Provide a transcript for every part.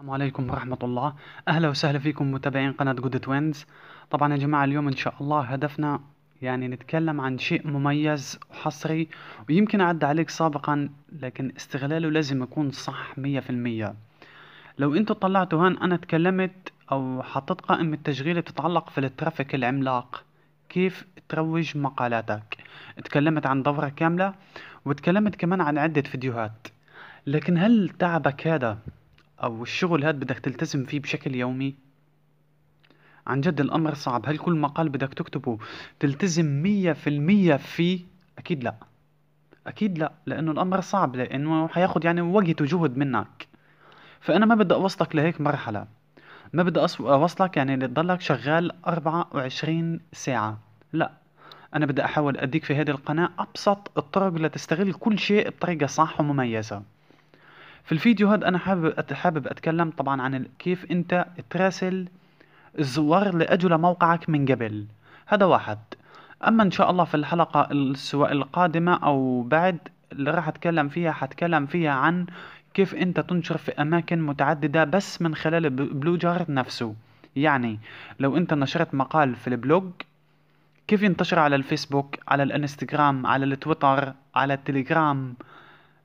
السلام عليكم ورحمة الله. أهلا وسهلا فيكم متابعين قناة جود توينز طبعا يا جماعة اليوم إن شاء الله هدفنا يعني نتكلم عن شيء مميز وحصري ويمكن عدى عليك سابقا لكن استغلاله لازم يكون صح مية في المية. لو أنتوا طلعتوا هان أنا تكلمت أو حطيت قائمة تشغيل بتتعلق في الترافيك العملاق. كيف تروج مقالاتك؟ اتكلمت عن دورة كاملة وتكلمت كمان عن عدة فيديوهات. لكن هل تعبك هذا؟ أو الشغل هاد بدك تلتزم فيه بشكل يومي؟ عن جد الأمر صعب. هل كل مقال بدك تكتبه تلتزم مية في المية فيه؟ أكيد لا. أكيد لا لأنه الأمر صعب لأنه حياخد يعني وقت وجهد منك. فأنا ما بدي أوصلك لهيك مرحلة. ما بدي أوصلك يعني تضلك شغال أربعة وعشرين ساعة. لا. أنا بدي أحاول أديك في هذه القناة أبسط الطرق لتستغل كل شيء بطريقة صح ومميزة. في الفيديو هذا أنا حابب حابب أتكلم طبعا عن كيف أنت تراسل الزوار اللي اجوا لموقعك من قبل. هذا واحد. أما إن شاء الله في الحلقة سواء القادمة أو بعد اللي راح أتكلم فيها حتكلم فيها عن كيف أنت تنشر في أماكن متعددة بس من خلال Blogger نفسه. يعني لو أنت نشرت مقال في ال blog كيف ينتشر على الفيسبوك على الإنستغرام على التويتر على التليجرام؟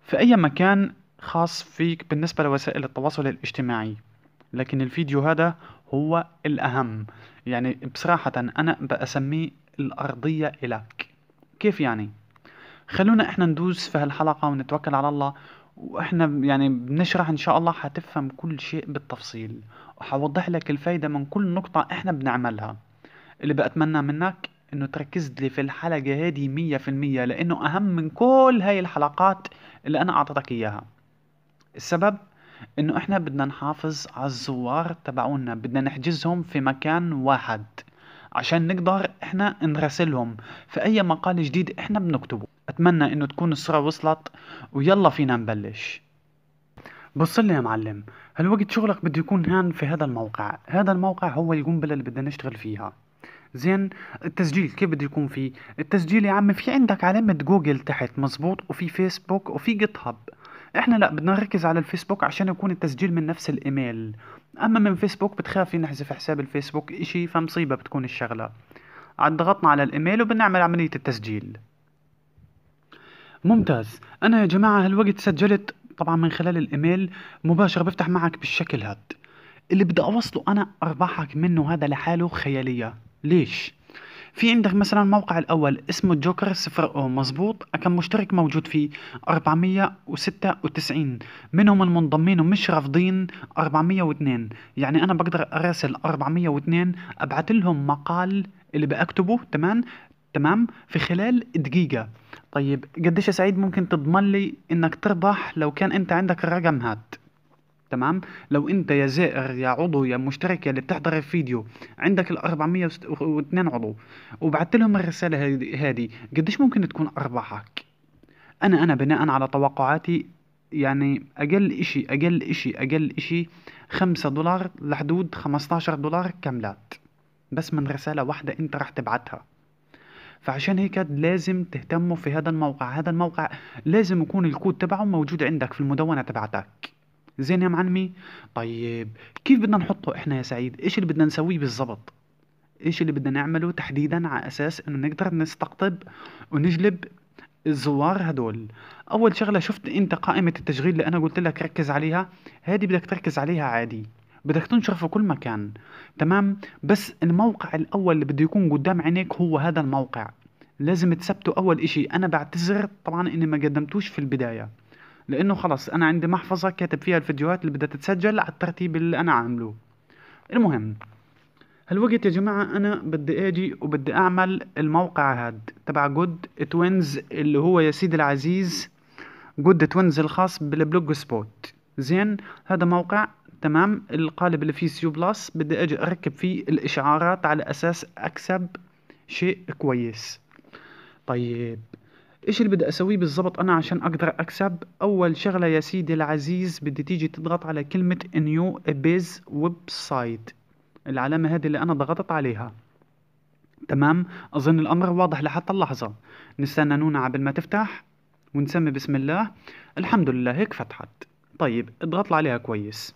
في أي مكان خاص فيك بالنسبة لوسائل التواصل الاجتماعي. لكن الفيديو هذا هو الأهم. يعني بصراحة أنا بأسميه الأرضية إلك كيف يعني؟ خلونا إحنا ندوس في هالحلقة ونتوكل على الله وإحنا يعني بنشرح إن شاء الله حتفهم كل شيء بالتفصيل. وحوضح لك الفايدة من كل نقطة إحنا بنعملها. اللي بأتمنى منك إنه تركز لي في الحلقة هذه مية في المية لأنه أهم من كل هاي الحلقات اللي أنا أعطيتك إياها. السبب؟ إنه إحنا بدنا نحافظ على الزوار تبعونا بدنا نحجزهم في مكان واحد عشان نقدر إحنا نراسلهم في أي مقال جديد إحنا بنكتبه. أتمنى إنه تكون الصورة وصلت ويلا فينا نبلش. بص لي يا معلم هالوقت شغلك بده يكون هان في هذا الموقع. هذا الموقع هو القنبلة اللي بدنا نشتغل فيها. زين التسجيل كيف بده يكون فيه؟ التسجيل يا عم في عندك علامة جوجل تحت مزبوط؟ وفي فيسبوك؟ وفي GitHub؟ إحنا لا بدنا نركز على الفيسبوك عشان يكون التسجيل من نفس الإيميل. أما من فيسبوك بتخافي نحذف حساب الفيسبوك إشي فمصيبة بتكون الشغلة. عاد ضغطنا على الإيميل وبنعمل عملية التسجيل. ممتاز. أنا يا جماعة هالوقت سجلت طبعا من خلال الإيميل مباشرة بفتح معك بالشكل هاد. اللي بدي أوصله أنا أرباحك منه هذا لحاله خيالية. ليش؟ في عندك مثلا الموقع الأول اسمه جوكر صفر أو مظبوط؟ كم مشترك موجود فيه 496 منهم المنضمين ومش رافضين 402 يعني أنا بقدر أراسل 402 ابعت لهم مقال اللي بكتبه تمام؟ تمام؟ في خلال دقيقة. طيب قديش يا سعيد ممكن تضمن لي إنك تربح لو كان أنت عندك الرقم هاد تمام؟ لو انت يا زائر يا عضو يا مشترك يا اللي بتحضر الفيديو عندك ال 402 عضو وبعت لهم الرسالة هذه قديش ممكن تكون أرباحك؟ أنا أنا بناء على توقعاتي يعني أقل إشي أقل إشي أقل إشي خمسة دولار لحدود خمستاشر دولار كاملات بس من رسالة واحدة انت راح تبعتها. فعشان هيك لازم تهتموا في هذا الموقع. هذا الموقع لازم يكون الكود تبعه موجود عندك في المدونة تبعتك. زين يا معلمي؟ طيب كيف بدنا نحطه إحنا يا سعيد؟ إيش اللي بدنا نسويه بالضبط؟ إيش اللي بدنا نعمله تحديدا على أساس إنه نقدر نستقطب ونجلب الزوار هدول؟ أول شغلة شفت أنت قائمة التشغيل اللي أنا قلت لك ركز عليها؟ هذه بدك تركز عليها عادي. بدك تنشر في كل مكان. تمام؟ بس الموقع الأول اللي بده يكون قدام عينيك هو هذا الموقع. لازم تثبته أول إشي. أنا بعتذر طبعا إني ما قدمتوش في البداية. لأنه خلص أنا عندي محفظة كاتب فيها الفيديوهات اللي بدها تتسجل على الترتيب اللي أنا عامله. المهم هالوقت يا جماعة أنا بدي أجي وبدي أعمل الموقع هاد تبع جود توينز اللي هو يا سيدي العزيز جود توينز الخاص بال Blogspot. زين هذا موقع تمام القالب اللي فيه SEO Plus بدي أجي أركب فيه الإشعارات على أساس أكسب شيء كويس. طيب إيش اللي بدي أسويه بالضبط؟ أنا عشان أقدر أكسب. أول شغلة يا سيدي العزيز بدي تيجي تضغط على كلمة new ... website العلامة هذه اللي أنا ضغطت عليها. تمام؟ أظن الأمر واضح لحتى اللحظة. نستنى نونا قبل ما تفتح ونسمي بسم الله. الحمد لله هيك فتحت. طيب اضغط عليها كويس.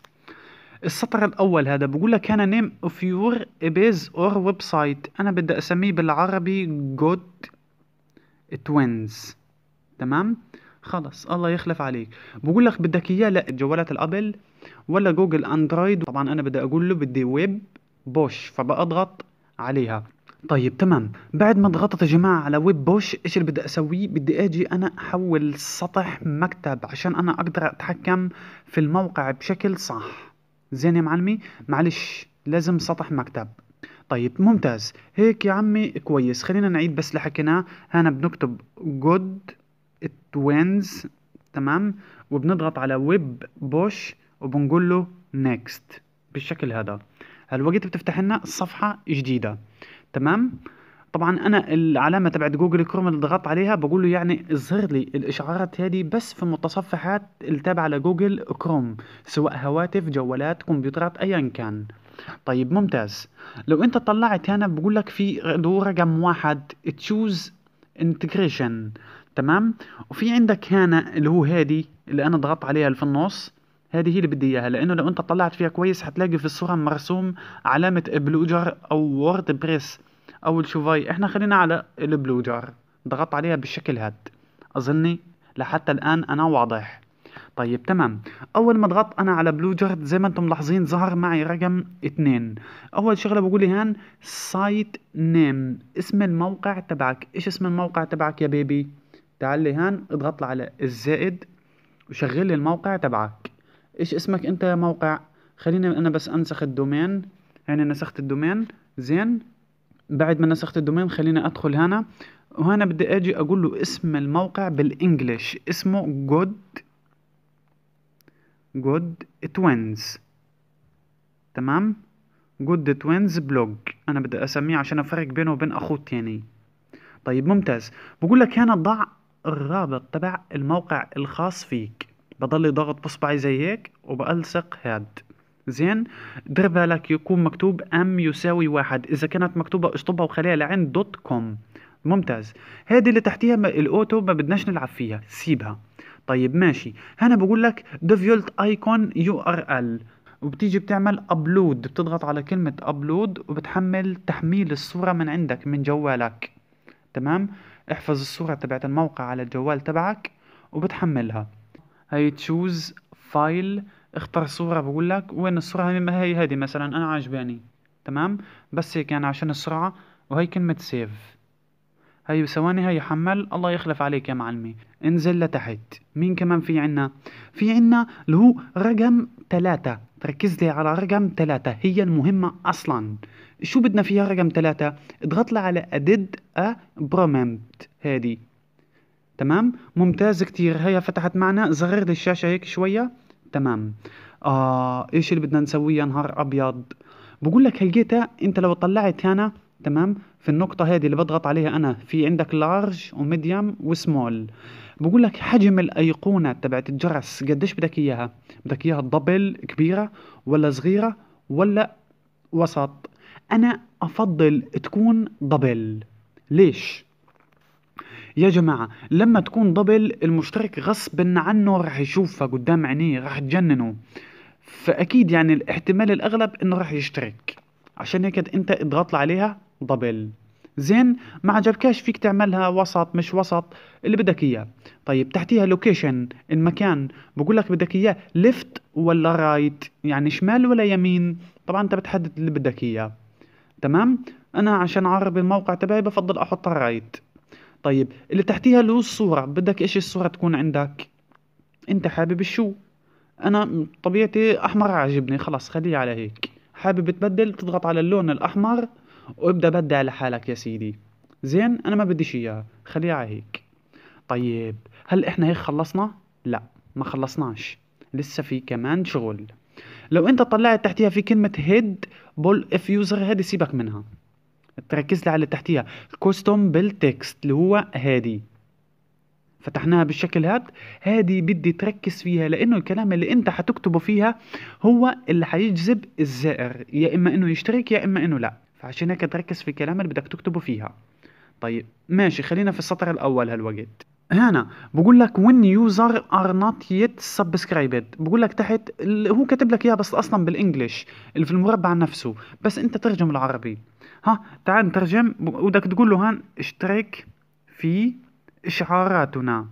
السطر الأول هذا بقول لك هنا name of your ... or website أنا بدي أسميه بالعربي جود توينز تمام؟ خلص الله يخلف عليك. بقول لك بدك إياه لا جوالات ال Apple ولا Google Android. طبعا أنا بدي أقول له بدي web push فبضغط عليها. طيب تمام. بعد ما ضغطت يا جماعة على web push إيش اللي بدي أسويه؟ بدي أجي أنا أحول سطح مكتب عشان أنا أقدر أتحكم في الموقع بشكل صح. زين يا معلمي؟ معلش لازم سطح مكتب. طيب ممتاز. هيك يا عمي كويس. خلينا نعيد بس اللي حكيناه هنا بنكتب جود توينز تمام؟ وبنضغط على web push وبنقول له next بالشكل هذا. هالوقت بتفتح لنا صفحة جديدة. تمام؟ طبعا أنا العلامة تبعت Google Chrome اللي ضغطت عليها بقول له يعني اظهر لي الإشعارات هذه بس في المتصفحات التابعه ل Google Chrome سواء هواتف جوالات كمبيوترات ايا كان. طيب ممتاز. لو انت طلعت هنا بقول لك في رقم واحد choose integration تمام؟ وفي عندك هنا اللي هو هادي اللي أنا ضغطت عليها اللي في النص. هذه هي اللي بدي إياها لأنه لو انت طلعت فيها كويس حتلاقي في الصورة مرسوم علامة Blogger أو WordPress أو ال Shopify. إحنا خلينا على ال Blogger ضغطت عليها بالشكل هاد. أظني لحتى الآن أنا واضح. طيب تمام. أول ما ضغطت أنا على Blogger زي ما أنتم ملاحظين ظهر معي رقم اتنين. أول شغلة بقول لي هان site name اسم الموقع تبعك. إيش اسم الموقع تبعك يا baby تعال لي هان اضغط على الزائد وشغل لي الموقع تبعك. إيش اسمك أنت يا موقع؟ خليني أنا بس أنسخ ال domain. هنا نسخت ال domain. زين. بعد ما نسخت ال domain خليني أدخل هنا. وهنا بدي أجي أقول له اسم الموقع بال English اسمه جود جود توينز تمام؟ جود توينز blog أنا بدي أسميه عشان أفرق بينه وبين أخوه التاني. طيب ممتاز. بقول لك هنا ضع الرابط تبع الموقع الخاص فيك. بضل ضغط بصبعي زي هيك وبألصق هاد. زين؟ دير بالك يكون مكتوب m يساوي واحد. إذا كانت مكتوبة اشطبها وخليها لعند dot com. ممتاز. هذه اللي تحتيها ال auto ما بدناش نلعب فيها. سيبها. طيب ماشي. هنا بقول لك default icon URL وبتيجي بتعمل upload بتضغط على كلمة upload وبتحمل تحميل الصورة من عندك من جوالك. تمام؟ احفظ الصورة تبعت الموقع على الجوال تبعك وبتحملها. هي choose file اختار صورة بقول لك. وين الصورة؟ هي هذه مثلا أنا عجباني تمام؟ بس هيك يعني عشان السرعة. وهي كلمة save هي ثواني هي حمل الله يخلف عليك يا معلمي. انزل لتحت. مين كمان في عنا؟ في عنا اللي هو رقم ثلاثة تركز لي على رقم ثلاثة هي المهمة أصلا. شو بدنا فيها رقم ثلاثة اضغط لي على add a prompt هادي. تمام؟ ممتاز كتير. هيا فتحت معنا. صغر لي الشاشة هيك شوية. تمام. آه إيش اللي بدنا نسويه؟ نهار أبيض. بقول لك هلقيتها أنت لو طلعت هنا تمام؟ في النقطة هذه اللي بضغط عليها أنا في عندك large و medium و small بقول لك حجم الأيقونة تبعت الجرس قديش بدك إياها؟ بدك إياها دبل كبيرة ولا صغيرة ولا وسط؟ أنا أفضل تكون double ليش؟ يا جماعة لما تكون double المشترك غصب عنه راح يشوفها قدام عينيه راح تجننه. فأكيد يعني الاحتمال الأغلب إنه راح يشترك. عشان هيك أنت إضغط عليها double زين ما عجبكاش فيك تعملها وسط مش وسط؟ اللي بدك إياه. طيب تحتيها location المكان بقول لك بدك إياه left ولا right يعني شمال ولا يمين؟ طبعا أنت بتحدد اللي بدك إياه. تمام؟ أنا عشان اعرب الموقع تبعي بفضل أحط right طيب اللي تحتيها هو الصورة. بدك إيش الصورة تكون عندك؟ أنت حابب الشو؟ أنا طبيعتي أحمر عاجبني. خلاص خليه على هيك. حابب تبدل؟ تضغط على اللون الأحمر. وابدأ بدي على حالك يا سيدي. زين أنا ما بديش إياها. خليها على هيك. طيب هل إحنا هيك خلصنا؟ لا ما خلصناش. لسه في كمان شغل. لو أنت طلعت تحتيها في كلمة hide bell if user هذه سيبك منها. تركز لي على اللي تحتيها. custom bell text اللي هو هادي. فتحناها بالشكل هاد. هادي بدي تركز فيها لأنه الكلام اللي أنت حتكتبه فيها هو اللي حيجذب الزائر. يا إما إنه يشترك يا إما إنه لا. فعشان هيك تركز في الكلام اللي بدك تكتبه فيها. طيب ماشي خلينا في السطر الأول هالوقت. هنا بقول لك when user are not yet subscribed. بقول لك تحت هو كاتب لك اياها بس أصلا بالانجلش اللي في المربع نفسه. بس أنت ترجم العربي. ها تعال نترجم. بدك تقول له هان اشترك في إشعاراتنا.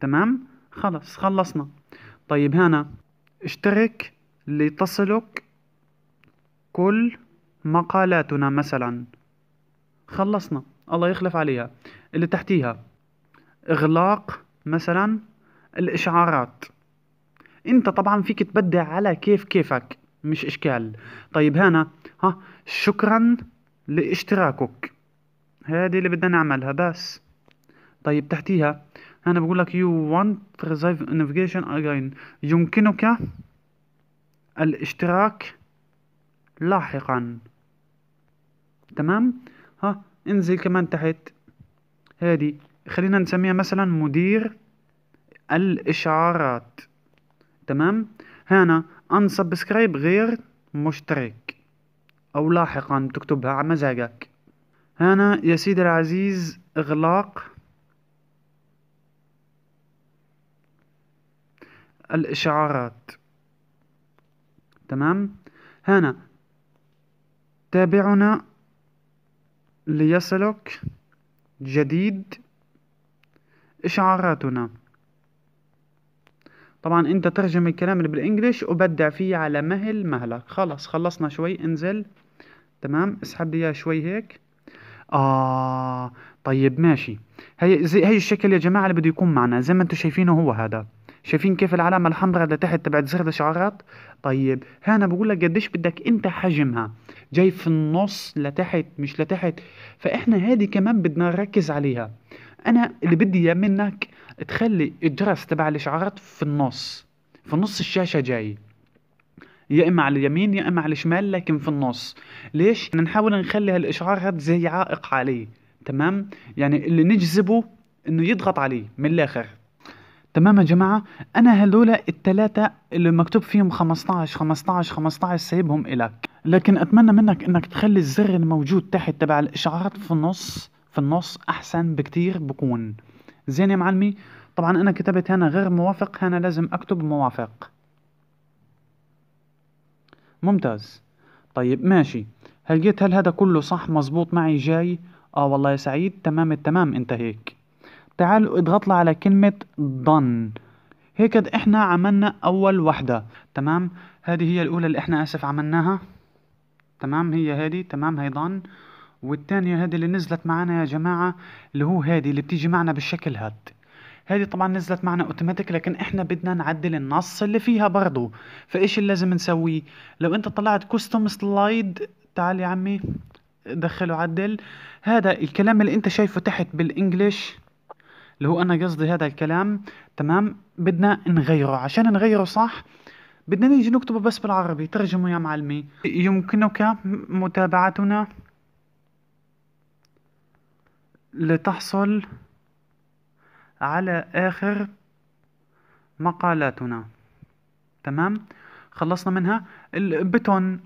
تمام؟ خلص خلصنا. طيب هنا اشترك لتصلك كل مقالاتنا مثلا. خلصنا. الله يخلف عليها. اللي تحتيها. إغلاق مثلا الإشعارات. أنت طبعا فيك تبدع على كيف كيفك مش إشكال. طيب هنا ها شكرا لاشتراكك. هذه اللي بدنا نعملها بس. طيب تحتيها هنا بقول لك you want reserve navigation again. يمكنك الاشتراك لاحقا. تمام؟ ها انزل كمان تحت. هذه خلينا نسميها مثلا مدير الإشعارات. تمام؟ هنا unsubscribe غير مشترك. أو لاحقا تكتبها على مزاجك. هنا يا سيدي العزيز إغلاق الإشعارات. تمام؟ هنا تابعنا ليصلك جديد إشعاراتنا. طبعا أنت ترجم الكلام اللي بالإنجليش وبدع فيه على مهل مهلك. خلص خلصنا شوي انزل. تمام؟ اسحب لي إياه شوي هيك. آه طيب ماشي. هي زي هي الشكل يا جماعة اللي بده يكون معنا زي ما أنتم شايفينه هو هذا. شايفين كيف العلامة الحمراء اللي تحت تبعت زر الإشعارات طيب هنا بقول لك قديش بدك أنت حجمها؟ جاي في النص لتحت مش لتحت. فإحنا هذه كمان بدنا نركز عليها. أنا اللي بدي إياه منك تخلي الجرس تبع الاشعارات في النص. في نص الشاشة جاي. يا إما على اليمين يا إما على الشمال لكن في النص. ليش؟ نحاول نخلي هالإشعار هاد زي عائق عليه. تمام؟ يعني اللي نجذبه إنه يضغط عليه من الآخر. تمام يا جماعة؟ أنا هذول التلاتة اللي مكتوب فيهم 15 15 15 سايبهم إلك. لكن أتمنى منك إنك تخلي الزر الموجود تحت تبع الإشعارات في النص في النص أحسن بكتير بكون. زين يا معلمي؟ طبعا أنا كتبت هنا غير موافق هنا لازم أكتب موافق. ممتاز. طيب ماشي. هل جيت؟ هل هذا كله صح؟ مزبوط معي جاي. آه والله يا سعيد. تمام التمام انت هيك تعال اضغط لي على كلمة done هيك إحنا عملنا أول وحدة. تمام؟ هذه هي الأولى اللي إحنا آسف عملناها. تمام؟ هي هذه. تمام؟ هي done والتانية هذه اللي نزلت معنا يا جماعة اللي هو هذه اللي بتيجي معنا بالشكل هاد. هذه طبعا نزلت معنا اوتوماتيك لكن إحنا بدنا نعدل النص اللي فيها برضو. فإيش اللي لازم نسويه لو انت طلعت كوستوم سلايد تعال يا عمي دخله عدل هذا الكلام اللي انت شايفه تحت بالإنجليش. اللي هو أنا قصدي هذا الكلام تمام؟ بدنا نغيره. عشان نغيره صح بدنا نيجي نكتبه بس بالعربي. ترجمه يا معلمي. يمكنك متابعتنا لتحصل على آخر مقالاتنا. تمام؟ خلصنا منها. ال button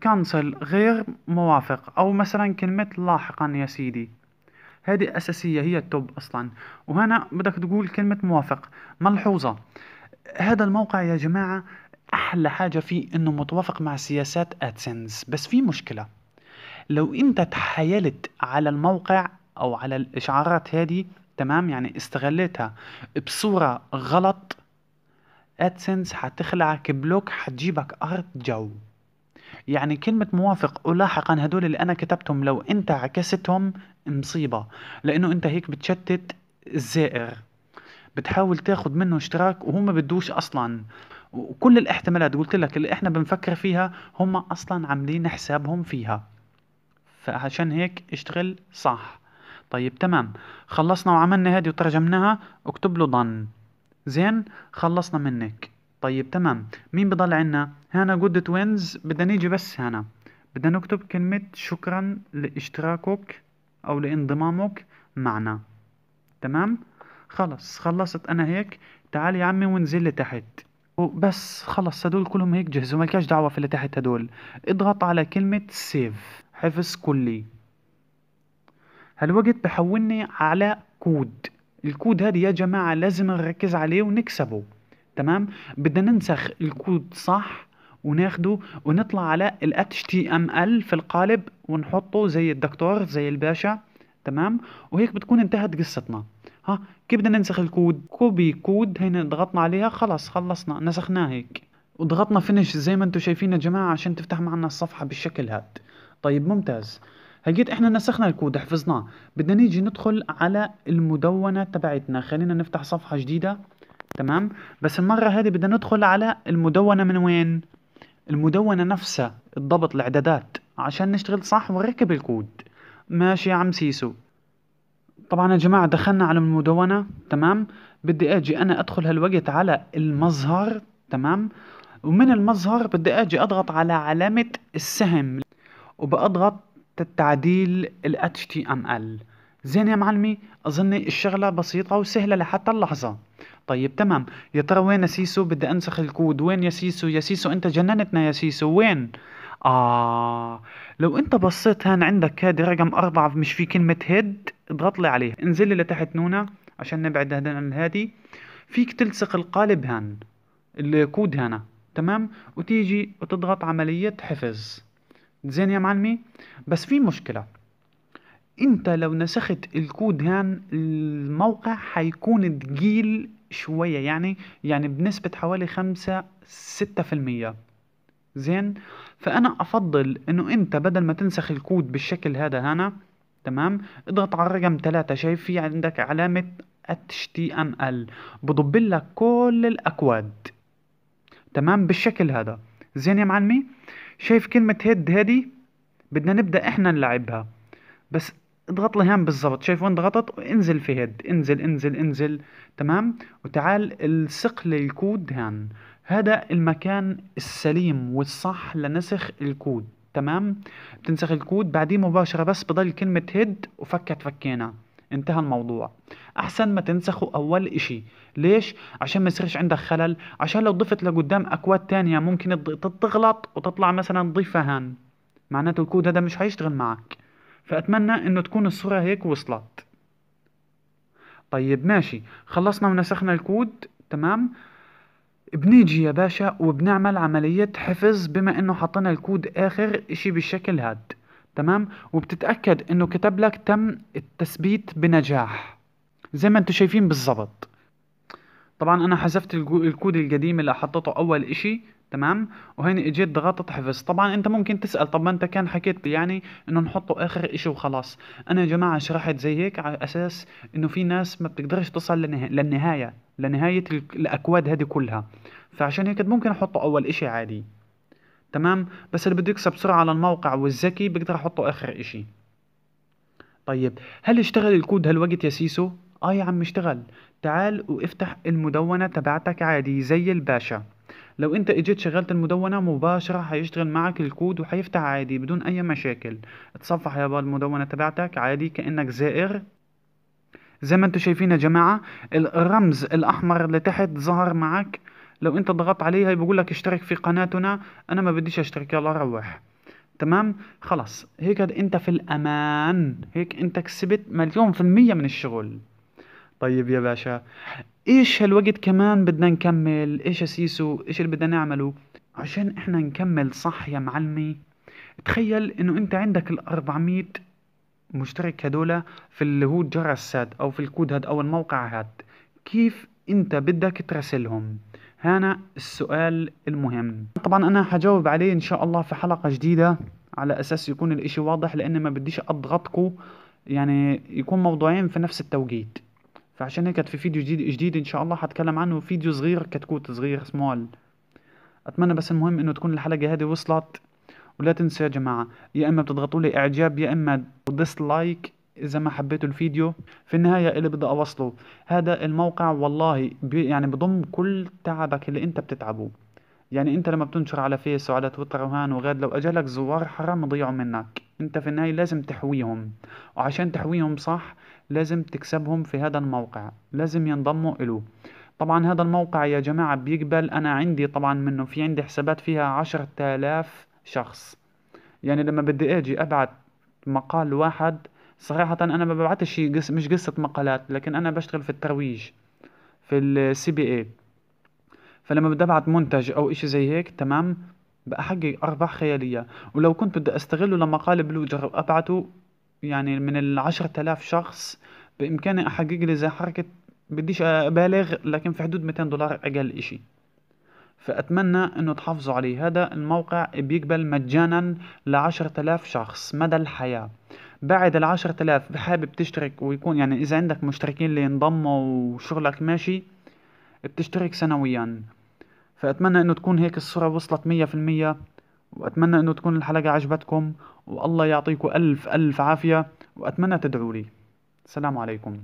cancel غير موافق. أو مثلا كلمة لاحقا يا سيدي. هذه أساسية هي ال top أصلا. وهنا بدك تقول كلمة موافق ملحوظة. هذا الموقع يا جماعة أحلى حاجة فيه إنه متوافق مع سياسات أدسنس بس في مشكلة. لو أنت تحايلت على الموقع أو على الإشعارات هذه تمام؟ يعني استغليتها بصورة غلط ادسنس حتخلعك block حتجيبك أرض جو. يعني كلمة موافق ولاحقا هدول اللي أنا كتبتهم لو أنت عكستهم مصيبة. لأنه أنت هيك بتشتت الزائر. بتحاول تاخد منه اشتراك وهو ما بدوش أصلا. وكل الاحتمالات قلت لك اللي إحنا بنفكر فيها هم أصلا عاملين حسابهم فيها. فعشان هيك اشتغل صح. طيب تمام. خلصنا وعملنا هذه وترجمناها. اكتب له done. زين خلصنا منك. طيب تمام. مين بضل عنا؟ هنا جود توينز بدنا نيجي بس هنا بدنا نكتب كلمة شكرا لاشتراكك. أو لانضمامك معنا. تمام؟ خلص خلصت أنا هيك. تعال يا عمي وانزل لي تحت. وبس خلص هدول كلهم هيك جهزوا. مالكاش دعوة في اللي تحت هدول. اضغط على كلمة save حفظ كلي. هالوقت بحولني على كود الكود هذا يا جماعة لازم نركز عليه ونكسبه. تمام؟ بدنا ننسخ الكود صح. وناخده ونطلع على ال HTML في القالب ونحطه زي الدكتور زي الباشا تمام؟ وهيك بتكون انتهت قصتنا. ها كيف بدنا ننسخ الكود؟ copy code هنا ضغطنا عليها خلص خلصنا نسخناه هيك. وضغطنا finish زي ما أنتم شايفين يا جماعة عشان تفتح معنا الصفحة بالشكل هاد. طيب ممتاز. هيجيت إحنا نسخنا الكود حفظناه. بدنا نيجي ندخل على المدونة تبعتنا. خلينا نفتح صفحة جديدة تمام؟ بس المرة هذه بدنا ندخل على المدونة من وين؟ المدونة نفسها الضبط الإعدادات عشان نشتغل صح ونركب الكود. ماشي يا عم سيسو. طبعا يا جماعة دخلنا على المدونة تمام؟ بدي أجي أنا أدخل هالوقت على المظهر تمام؟ ومن المظهر بدي أجي أضغط على علامة السهم وبأضغط التعديل ال HTML زين يا معلمي؟ اظني الشغلة بسيطة وسهلة لحتى اللحظة. طيب تمام. يا ترى وين يا سيسو بدي أنسخ الكود. وين يا سيسو يا سيسو أنت جننتنا يا سيسو. وين؟ آه. لو أنت بصيت هان عندك هادي رقم أربعة مش في كلمة head اضغط لي عليه. انزل لي لتحت نونة عشان نبعد هذا هادي. فيك تلصق القالب هان الكود هنا تمام؟ وتيجي وتضغط عملية حفظ. زين يا معلمي؟ بس في مشكلة. أنت لو نسخت الكود هان الموقع حيكون تقيل شوية يعني يعني بنسبة حوالي خمسة ستة في المية. زين؟ فأنا أفضل إنه أنت بدل ما تنسخ الكود بالشكل هذا هنا تمام؟ اضغط على الرقم ثلاثة شايف في عندك علامة HTML بضب لك كل الأكواد تمام؟ بالشكل هذا. زين يا معلمي؟ شايف كلمة هيد هذه؟ بدنا نبدأ إحنا نلعبها. بس اضغط لهان بالضبط. شايف وين ضغطت؟ انزل في هيد انزل انزل انزل. تمام؟ وتعال الصق للكود هان. هذا المكان السليم والصح لنسخ الكود. تمام؟ بتنسخ الكود. بعدين مباشرة بس بضل كلمة هيد وفكت فكينا. انتهى الموضوع. أحسن ما تنسخه أول إشي. ليش؟ عشان ما يصيرش عندك خلل. عشان لو ضفت لقدام أكواد تانية ممكن تغلط وتطلع مثلا ضيفة هان. معناته الكود هذا مش هيشتغل معك. فأتمنى إنه تكون الصورة هيك وصلت. طيب ماشي. خلصنا ونسخنا الكود. تمام؟ بنيجي يا باشا وبنعمل عملية حفظ بما إنه حطينا الكود آخر إشي بالشكل هاد. تمام؟ وبتتأكد إنه كتب لك تم التثبيت بنجاح. زي ما أنتم شايفين بالضبط. طبعا أنا حذفت الكود القديم اللي حطيته أول إشي. تمام؟ وهين اجيت ضغطت حفظ طبعا انت ممكن تسأل طب ما انت كان حكيت يعني إنه نحطه آخر إشي وخلاص. أنا يا جماعة شرحت زي هيك على أساس إنه في ناس ما بتقدرش تصل لنها... للنهاية لنهاية الأكواد هذه كلها. فعشان هيك ممكن أحطه أول إشي عادي. تمام؟ بس اللي بده يكسب بسرعة على الموقع والذكي بقدر أحطه آخر إشي. طيب هل اشتغل الكود هالوقت يا سيسو؟ آه يا عم اشتغل. تعال وافتح المدونة تبعتك عادي زي الباشا. لو انت اجيت شغلت المدونة مباشرة حيشتغل معك الكود وحيفتح عادي بدون أي مشاكل. تصفح يا المدونة تبعتك عادي كأنك زائر. زي ما أنتم شايفين يا جماعة الرمز الأحمر اللي تحت ظهر معك لو انت ضغطت عليه هي لك اشترك في قناتنا أنا ما بديش أشترك يلا روح. تمام؟ خلاص هيك انت في الأمان. هيك انت كسبت مليون في المية من الشغل. طيب يا باشا إيش هالوقت كمان بدنا نكمل؟ إيش يا سيسو؟ إيش اللي بدنا نعمله؟ عشان إحنا نكمل صح يا معلمي. تخيل إنه أنت عندك ال 400 مشترك هدول في اللي هو الجرس هاد أو في الكود هاد أو الموقع هاد. كيف أنت بدك ترسلهم هنا السؤال المهم. طبعا أنا حجاوب عليه إن شاء الله في حلقة جديدة على أساس يكون الإشي واضح لاني ما بديش اضغطكم يعني يكون موضوعين في نفس التوقيت. فعشان هيك في فيديو جديد جديد إن شاء الله حتكلم عنه. فيديو صغير كتكوت صغير سمول أتمنى بس المهم إنه تكون الحلقة هذه وصلت. ولا تنسوا يا جماعة يا إما بتضغطوا لي إعجاب يا إما dislike إذا ما حبيتوا الفيديو. في النهاية اللي بدي أوصله. هذا الموقع والله يعني بضم كل تعبك اللي أنت بتتعبه. يعني أنت لما بتنشر على فيس وعلى تويتر وهان وغاد لو اجالك زوار حرام يضيعوا منك. أنت في النهاية لازم تحويهم. وعشان تحويهم صح لازم تكسبهم في هذا الموقع. لازم ينضموا إله طبعا هذا الموقع يا جماعة بيقبل. أنا عندي طبعا منه في عندي حسابات فيها عشرة آلاف شخص. يعني لما بدي أجي أبعت مقال واحد صراحة أنا ما ببعتش. مش قصة مقالات لكن أنا بشتغل في الترويج في ال CPA فلما بدي أبعت منتج أو إشي زي هيك تمام؟ بحقق أرباح خيالية. ولو كنت بدي أستغله لمقال Blogger أبعته يعني من العشرة آلاف شخص بإمكاني أحقق لي زي حركة بديش أبالغ لكن في حدود 200 دولار أقل إشي. فأتمنى أنه تحافظوا عليه. هذا الموقع بيقبل مجانا لعشرة آلاف شخص مدى الحياة. بعد العشرة آلاف حابب تشترك ويكون يعني إذا عندك مشتركين اللي ينضموا وشغلك ماشي بتشترك سنويا. فأتمنى أنه تكون هيك الصورة وصلت مية في المية وأتمنى أنه تكون الحلقة عجبتكم والله يعطيكم ألف ألف عافية وأتمنى تدعوا لي السلام عليكم.